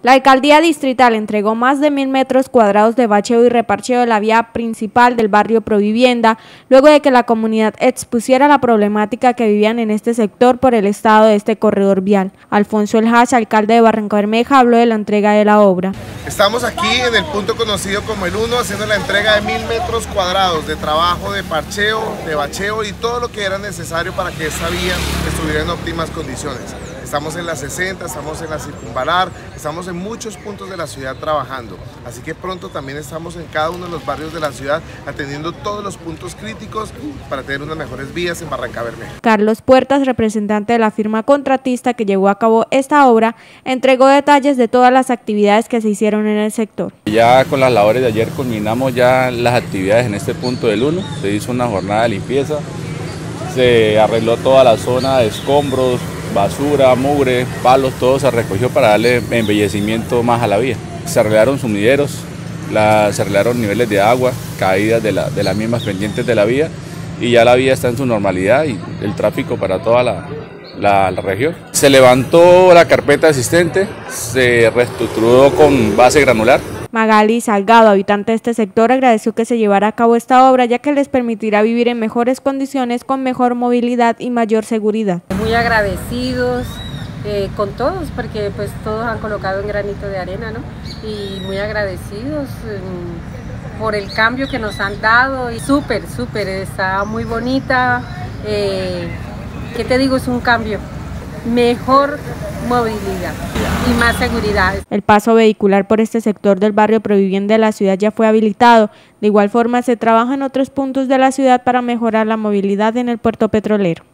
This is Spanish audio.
La alcaldía distrital entregó más de mil metros cuadrados de bacheo y reparcheo de la vía principal del barrio Provivienda, luego de que la comunidad expusiera la problemática que vivían en este sector por el estado de este corredor vial. Alfonso El alcalde de Barranca Bermeja, habló de la entrega de la obra. Estamos aquí en el punto conocido como el 1, haciendo la entrega de mil metros cuadrados de trabajo, de parcheo, de bacheo y todo lo que era necesario para que esta vía estuviera en óptimas condiciones. Estamos en la 60, estamos en la circunvalar, estamos en muchos puntos de la ciudad trabajando. Así que pronto también estamos en cada uno de los barrios de la ciudad atendiendo todos los puntos críticos para tener unas mejores vías en Barranca Bermeja. Carlos Puertas, representante de la firma contratista que llevó a cabo esta obra, entregó detalles de todas las actividades que se hicieron en el sector. Ya con las labores de ayer culminamos ya las actividades en este punto del 1, se hizo una jornada de limpieza, se arregló toda la zona de escombros, basura, mugre, palos, todo se recogió para darle embellecimiento más a la vía. Se arreglaron sumideros, se arreglaron niveles de agua, caídas de, las mismas pendientes de la vía y ya la vía está en su normalidad y el tráfico para toda la, la, región. Se levantó la carpeta existente, se reestructuró con base granular Magali Salgado, habitante de este sector, agradeció que se llevara a cabo esta obra ya que les permitirá vivir en mejores condiciones con mejor movilidad y mayor seguridad. Muy agradecidos eh, con todos porque pues todos han colocado un granito de arena ¿no? y muy agradecidos mm, por el cambio que nos han dado y súper, súper, está muy bonita. Eh, ¿Qué te digo? Es un cambio mejor movilidad y más seguridad. El paso vehicular por este sector del barrio Provivienda de la ciudad ya fue habilitado. De igual forma, se trabaja en otros puntos de la ciudad para mejorar la movilidad en el puerto petrolero.